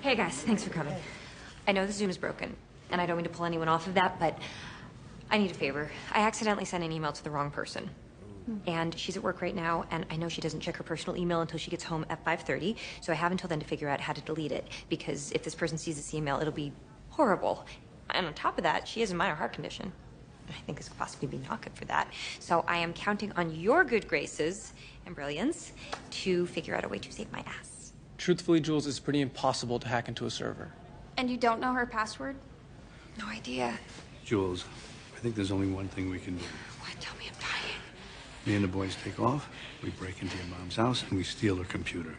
Hey guys, thanks for coming. I know the Zoom is broken, and I don't mean to pull anyone off of that, but I need a favor. I accidentally sent an email to the wrong person. And she's at work right now, and I know she doesn't check her personal email until she gets home at 5.30, so I have until then to figure out how to delete it, because if this person sees this email, it'll be horrible. And on top of that, she has a minor heart condition. I think this could possibly be not good for that. So I am counting on your good graces and brilliance to figure out a way to save my ass. Truthfully, Jules, it's pretty impossible to hack into a server. And you don't know her password? No idea. Jules, I think there's only one thing we can do. What? Tell me I'm dying. Me and the boys take off, we break into your mom's house, and we steal her computer.